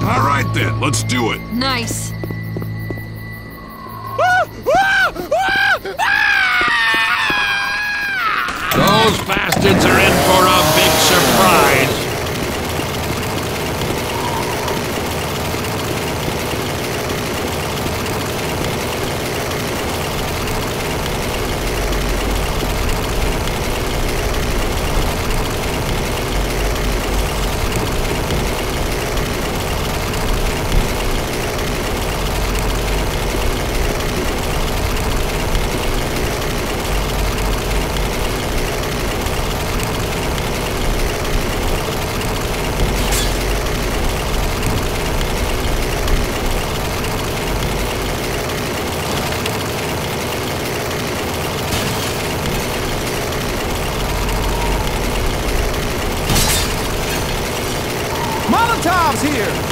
All right then, let's do it. Nice. Those bastards are in for a big surprise. Molotov's here!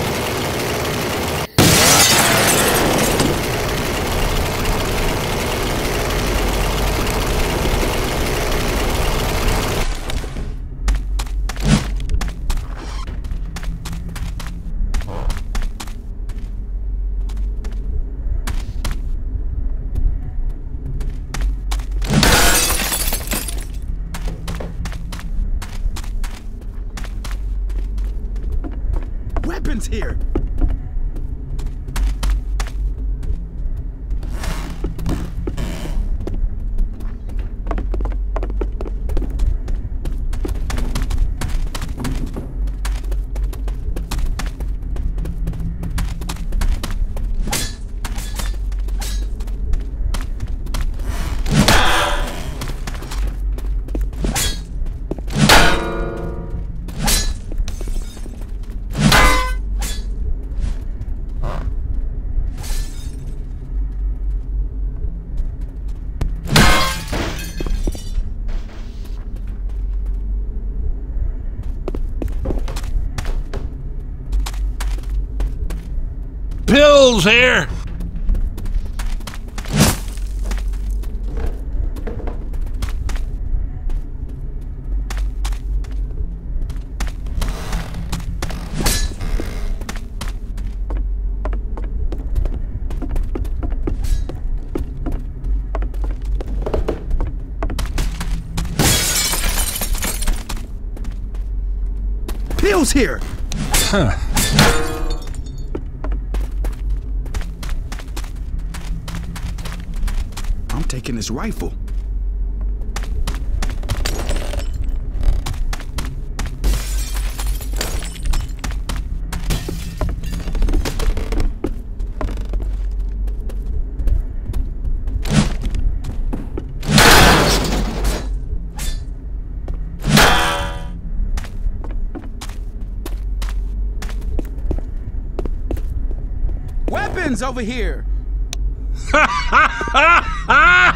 Here! Pills here. Pills here! I'm taking this rifle. Weapons over here!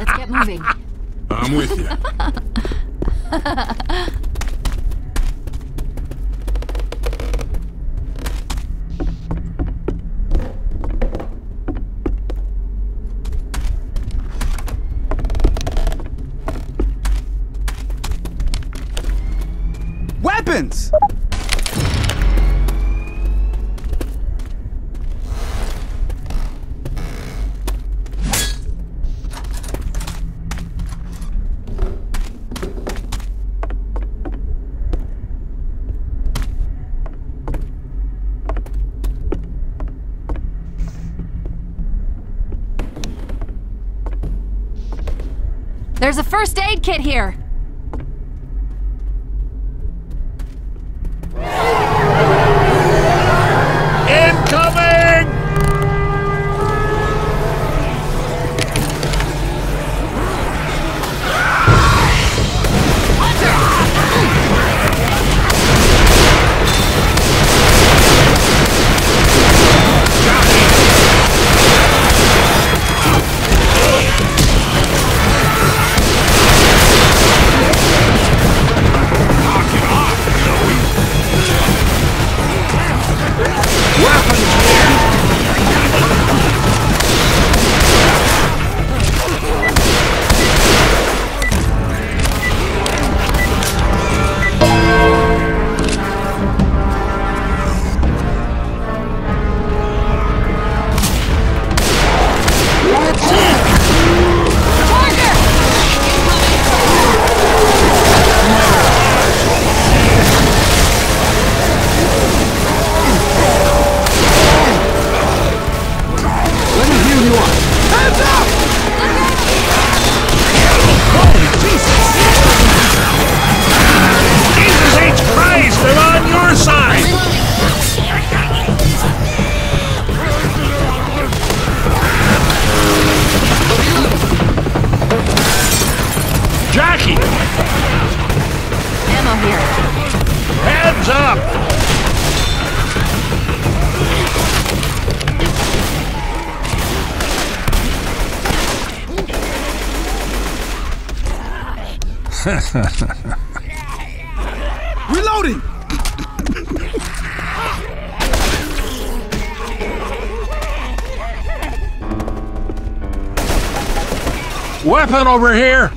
Let's get moving. I'm with you. There's a first aid kit here. Reloading! Weapon over here!